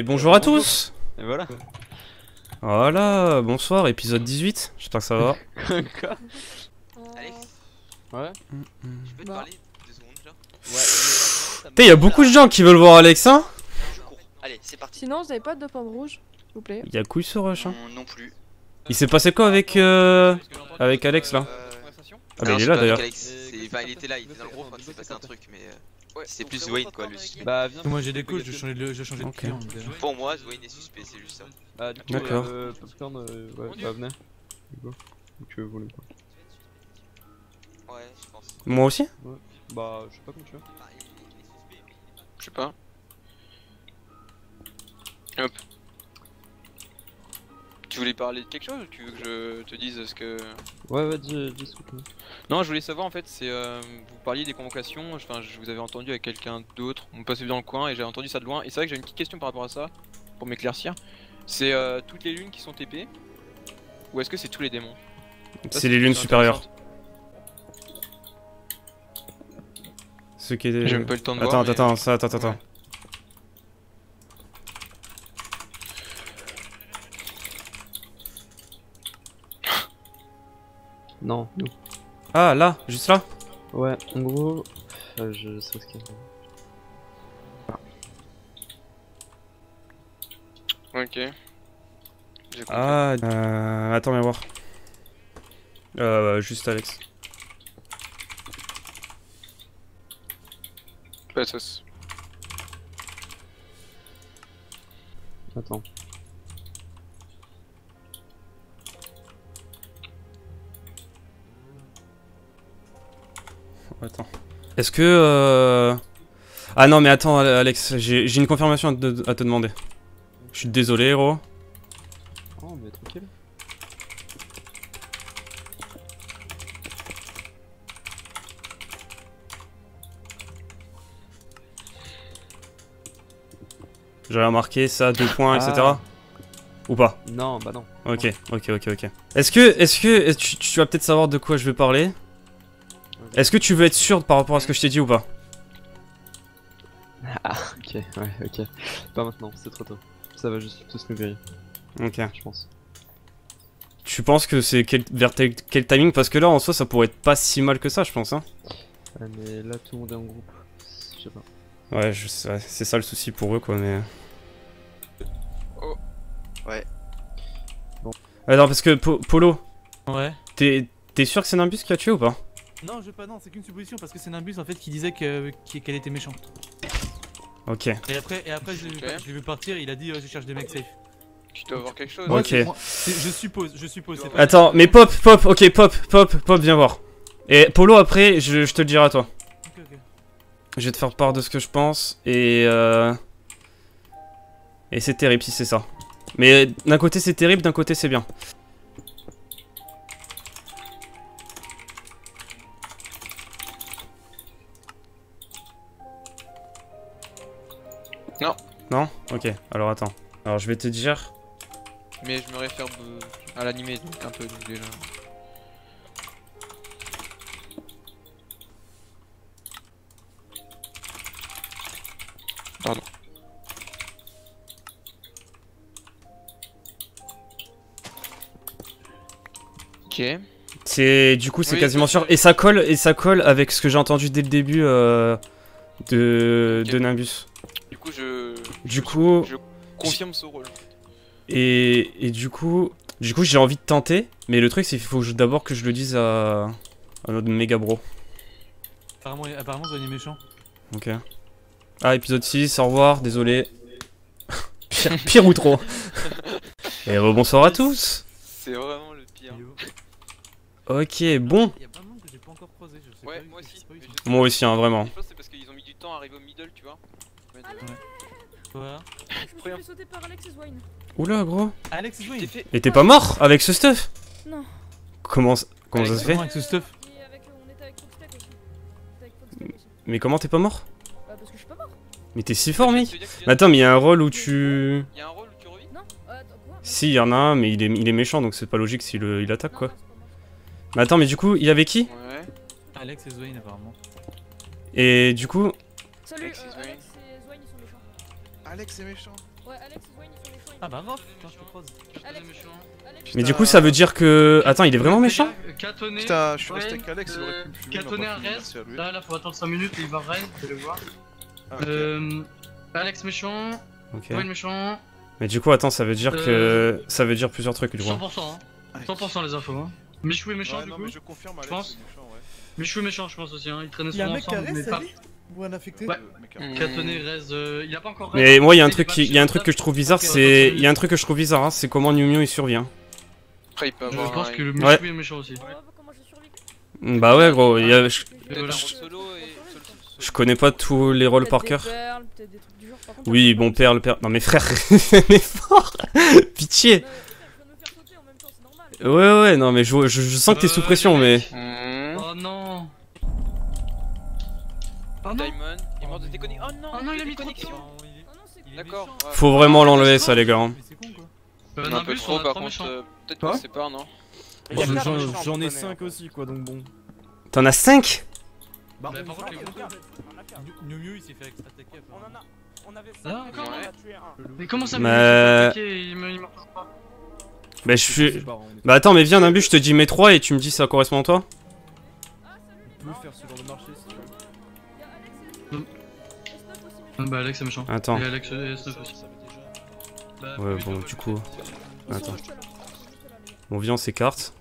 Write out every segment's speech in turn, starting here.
Et bonjour à tous Et voilà. Voilà, bonsoir, épisode 18, j'espère que ça va. Quoi Alex, Ouais. je peux te Bah. parler deux secondes déjà Ouais. Putain, y'a beaucoup de gens qui veulent voir Alex, hein Je cours. Allez, c'est parti. Sinon, vous avez pas de pomme rouge, s'il vous plaît. Y'a couille ce rush, hein. Non, non plus. Il s'est passé quoi avec, euh... avec Alex là Euh, Ah bah non, il est c'est là d'ailleurs. Enfin, il était là, il était dans le groupe quand il s'est passé un truc, mais euh, c'est plus Wayne quoi le suspect. Bah viens. Moi j'ai des codes, je change de, je change de client. Pour moi, Wayne est suspect, c'est juste ça. Bah du coup, D'accord. euh, Popcorn, euh, ouais, bah venez. Du coup, tu veux voler quoi Ouais, je pense. Moi aussi Bah je sais pas comment tu veux. Bah, il- il est suspect, mais- Je sais pas. Hop. Tu voulais parler de quelque chose ou tu veux que je te dise ce que... Ouais ouais dis, dis ce truc. hein. Non, je voulais savoir en fait, c'est... euh, vous parliez des convocations, enfin je vous avais entendu avec quelqu'un d'autre, on passait dans le coin et j'avais entendu ça de loin. Et c'est vrai que j'ai une petite question par rapport à ça, pour m'éclaircir. C'est euh, toutes les lunes qui sont TP Ou est-ce que c'est tous les démons? C'est les lunes supérieures. Ceux qui étaient... J'ai même pas eu le temps de Attends, voir. attends, attends, ça, attends, attends. Ouais. Non, nous. Ah, là, juste là Ouais, en gros, euh, je sais ce qu'il y a. mais- Ok. Ah, euh... Attends, viens voir. Euh, juste Alex. Pas. Attends. Attends. Est-ce que... Euh... Ah non, mais attends, Alex, j'ai une confirmation à te, à te demander. Je suis désolé, héros. Oh mais tranquille. J'avais remarqué ça, deux points, etc. Ah. Ou pas Non, bah non. Ok, ok, ok, ok. Est-ce que, est-ce que, tu, tu vas peut-être savoir de quoi je vais parler? Est-ce que tu veux être sûr par rapport à ce que je t'ai dit ou pas Ah ok, ouais ok. Pas maintenant, c'est trop tôt. Ça va juste tous nous griller, Ok. je pense. Tu penses que c'est quel, vers tel- quel timing? Parce que là, en soi, ça pourrait être pas si mal que ça, je pense. Hein Ouais, mais là tout le monde est en groupe. Je sais pas. ouais, je ouais, c'est ça le souci pour eux, quoi, mais... Oh. Ouais. Alors, parce que, Po- Polo, Ouais. t'es t'es sûr que c'est Nimbus qui a tué ou pas? Non, je pas, non, c'est qu'une supposition parce que c'est Nimbus en fait qui disait que- qui- qu'elle était méchante. Ok. Et après, et après je l'ai vu, Ok. je l'ai vu partir, il a dit je cherche des mecs safe. Tu dois avoir quelque chose. Ok. moi- je suppose, je suppose. c'est pas- Attends, mais Pop, Pop, ok, Pop, Pop, Pop, viens voir. Et Polo, après, je, je te le dirai à toi. Ok, ok. Je vais te faire part de ce que je pense et euh... et c'est terrible si c'est ça. Mais d'un côté c'est terrible, d'un côté c'est bien. Non. Non Ok, alors attends. Alors je vais te dire... Mais je me réfère à l'animé donc un peu donc déjà. Pardon. Ok. C'est du coup c'est Oui, quasiment sûr. Et ça colle et ça colle avec ce que j'ai entendu dès le début euh, de, de Nimbus. Du coup je Du coup... je confirme ce rôle. Et, et du coup, du coup, j'ai envie de tenter, mais le truc c'est qu'il faut d'abord que je le dise à, à notre méga bro. Apparemment, apparemment, est méchant. Ok. Ah, épisode 6, au revoir, désolé. pire, pire ou trop Et rebonsoir à tous C'est vraiment le pire. Ok, bon. Il y a plein de monde que j'ai pas encore croisé. Je sais Ouais, pas, moi aussi. pas Moi hein, vraiment. Je pense que c'est parce qu'ils ont mis du temps à arriver au middle, tu vois. Ouais, Je me suis fait sauter par Alex et Zwine. Oula, gros. Alex et Zoé. T'es fait. Et t'es pas mort avec ce stuff Non. Comment, ça se fait Comment avec ce stuff Et avec, on était avec Foxtech aussi. On était avec Foxtech aussi. Mais comment t'es pas mort Bah, parce que je suis pas mort. Mais t'es si fort, mec attends, mais il y a un rôle où tu... Il y a un rôle où tu revis Non Euh, Attends, quoi? Si, il y en a un, mais il est, il est méchant, donc c'est pas logique s'il euh, il attaque, Non, quoi. Mais attends, mais du coup, il y avait qui? Ouais. Alex et Zoé apparemment. Et du coup, Salut, Alex et euh. Alex Alex est méchant. Ouais, Alex, Wayne, ils sont méchants. ils Ah bah va, putain, je te croise. Alex, méchant. Alex, Mais du coup, ça veut dire que. Attends, il est vraiment méchant Catonné. Putain, je suis resté avec Alex, il aurait pu me fumer. Catonné à lui. Là, là, faut attendre 5 minutes et il va raid, vous allez voir. Ah. Euh. Alex méchant, Ok. Wayne méchant. Mais du coup, attends, ça veut dire que. Ça veut dire plusieurs trucs, du coup. 100%, hein. 100% les infos, hein. Michou est méchant du coup. je confirme, Alex, pense. méchant, ouais. Michou est méchant, je pense aussi, hein. Il traînait souvent ensemble, mais pas. Ou un affecté Ouais. Reste. euh, Il a pas encore Mais moi, il y a un truc qui, il y a un truc que je trouve bizarre, c'est, il y a un truc que je trouve bizarre, hein, c'est comment Miu il survit. hein. Après, il peut Je avoir. pense un- que le Ouais. est méchant aussi. Survécu. Bah ouais, gros, il y a- je, je connais pas tous les rôles par cœur. Oui, bon, perle, perle. Non, mais frère, mais fort Pitié je. Ouais, ouais, non, mais je, je, je sens que t'es sous Euh, pression, mais. Hmm. Oh non. Oh non. Diamond, il est mort de déconner. Oh non, Oh non, il a mis. Oh D'accord. ouais. Faut vraiment l'enlever, ça, les gars. c'est un peu trop, par contre. euh, Peut-être Quoi qu'on se sépare, non J'en- Bon, J'en ai on 5 connaît, aussi, quoi, donc bon. T'en as 5 Bah, par contre, les gros, Miu Miu il s'est fait attaquer. On en a. On avait Là encore Ouais. on a tué un. Mais comment ça Mais- me fait attaquer Il me il marche pas. Bah, je suis. Bah, attends, mais viens, Nimbus, je te dis mes 3 et tu me dis ça correspond à toi Bah, Alex est méchant. Attends. Et Alex et S9 aussi. Bah, Ouais, oui, bon, bah, du coup. Attends. les gars. On vient, on s'écarte.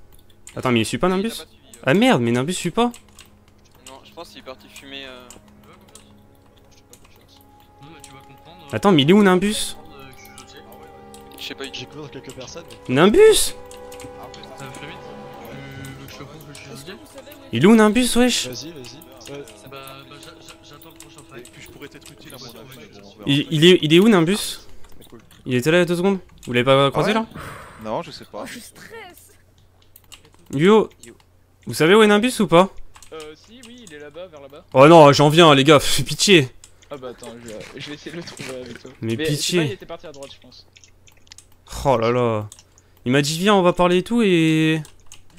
Attends, mais il suit pas Nimbus ouais. Ah merde, mais Nimbus suit pas Non, je pense qu'il est parti fumer. euh, comprendre. Attends, mais il est où Nimbus Euh, que je sais pas, il J'ai cru dans quelques personnes. Nimbus Il est où Nimbus, wesh? Vas-y, vas-y. Ouais. Bah, bah Et fight. puis je pourrais t'être utile à mon avis. mais bon, on verra. il, il est, il est où Nimbus Cool. Il était là il y a deux secondes Vous l'avez pas croisé ouais là Non, je sais pas. Oh, je stresse. Yo Vous savez où est Nimbus ou pas Euh, si, oui, il est là-bas, vers là-bas. Oh non, j'en viens les gars, fais pitié Ah bah attends, je vais, je vais essayer de le trouver avec toi. Mais je sais pas, pitié. il était parti à droite, je pense. Oh là là Il m'a dit viens on va parler et tout et...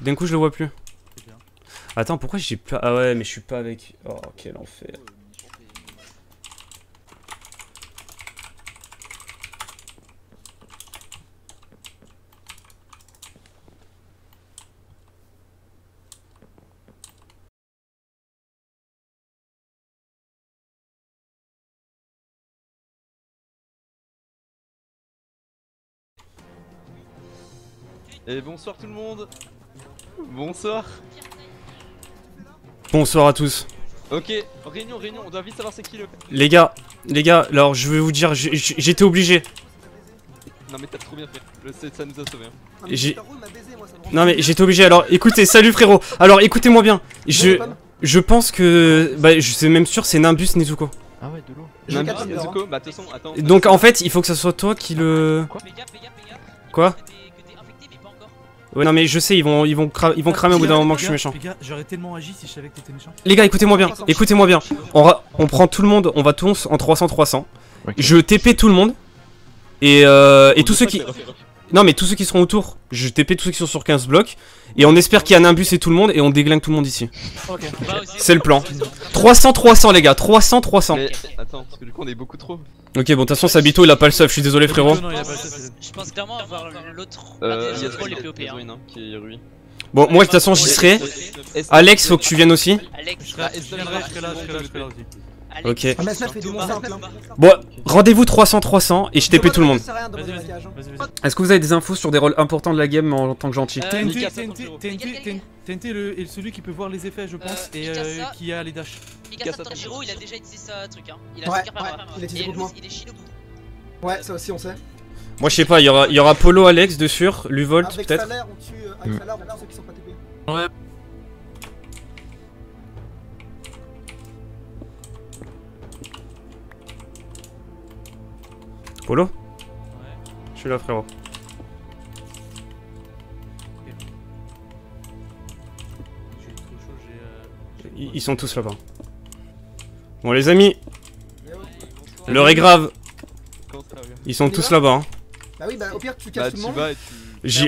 D'un coup je le vois plus. Attends pourquoi j'ai pas... Ah ouais mais je suis pas avec... Oh quel enfer. Et bonsoir tout le monde Bonsoir Bonsoir à tous. Ok, réunion, réunion, on doit vite savoir c'est qui le... Les gars, les gars, alors je vais vous dire, j'étais obligé. Non mais t'as trop bien fait, ça nous a sauvés. hein. J'ai... Non mais j'étais obligé, alors écoutez, salut frérot. Alors écoutez-moi bien. Je... Je pense que... Bah je sais même sûr c'est Nimbus Nezuko. Ah ouais, de l'eau. Nimbus, Nezuko, bah de toute façon, attends. Donc en fait il faut que ça soit toi qui le... Gaffe. Quoi? Ouais non mais je sais, ils vont, ils vont, cra- ils vont cramer au bout d'un moment que je suis méchant. Les gars, j'aurais tellement agi si je savais que t'étais méchant. Les gars, écoutez-moi bien, écoutez-moi bien. On, ra- on prend tout le monde, on va tous en 300-300. Je TP tout le monde. Et, euh, et tous ceux qui. Non, mais tous ceux qui seront autour, je TP tous ceux qui sont sur 15 blocs. Et on espère qu'il y a Nimbus et tout le monde. Et on déglingue tout le monde ici. Bah. C'est le plan. 300-300, les gars, 300-300. Mais attends, parce que du coup on est beaucoup trop. Ok, bon, de toute façon, Sabito il a pas le seuf, je suis désolé, frérot. Non, il a Je pas pense- Je clairement avoir l'autre. Euh, un des il y a rôles les POP. hein. Hein, qui est Rui. Bon, moi, de toute façon, j'y serai. Alex, faut que tu viennes aussi. Alex, je serai là, je serai là, je serai là aussi. Ok. Ah, ça fait hein. Bon, rendez-vous 300-300 et je TP tout le monde. Ça hein. Est-ce que vous avez des infos sur des rôles importants de la game en, tant que gentil Euh, TNT, Mika, TNT, 50 TNT, TNT, TNT le, est celui qui peut voir les effets, je pense, Euh, et Mikasa. euh, qui a les dash. Mikasa Tanjiro, il a déjà utilisé sa truc. Hein. Il a Ouais, ouais, par- il a utilisé Et beaucoup moins. il est Shinobu. Ouais, ça aussi on sait. Moi, je sais pas, il y aura, il y aura Polo, Alex de sûr, Luvolt Avec peut-être. salaire, on tue. euh, Avec salaire, on tue ceux qui sont pas TP. Ouais. Polo Ouais. Je suis là, frérot. Euh, Ils, ils sont tous là-bas. Bon, les amis, l'heure est grave. Ils sont tous là-bas. hein. Bah oui, bah au pire, tu Bah casses tout tu le monde.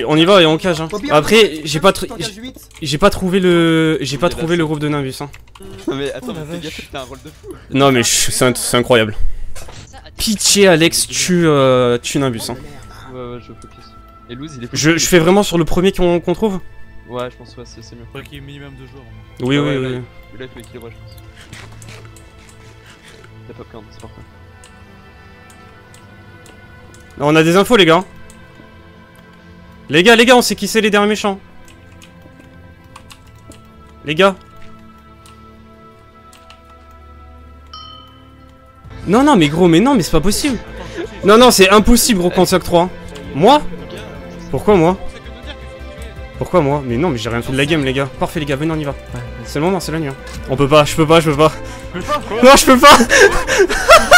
on y va et on cage. Hein. Après, j'ai pas, tr- j'ai- trouvé le, j'ai pas trouvé le groupe de Nimbus. Hein. Non mais attends, Oh, mais gaffe, t'as un rôle de fou. Non mais c'est incroyable. Pitié, Alex, tu, euh, tu Nimbus. Hein. Ouais, ouais, je focus. Et Luz, il est Je, je fais vraiment sur le premier qu'on qu'on trouve Ouais, je pense ouais, c'est mieux. Faudrait qu'il y ait minimum deux joueurs. Oui, Ouais, oui, oui. il- Là, il faut équilibrer, je pense. T'as pas plein, c'est parfait. On a des infos, les gars. Les gars, les gars, on sait qui c'est les derniers méchants. Les gars. Non, non, mais gros, mais non, mais c'est pas possible. Non, non, c'est impossible, gros, qu'on 3. Moi Pourquoi moi Pourquoi moi Mais non, mais j'ai rien fait de la game, les gars. Parfait, les gars, venez, on y va. C'est le moment, c'est la nuit. hein. On peut pas, je peux pas, je peux pas. Non, je peux pas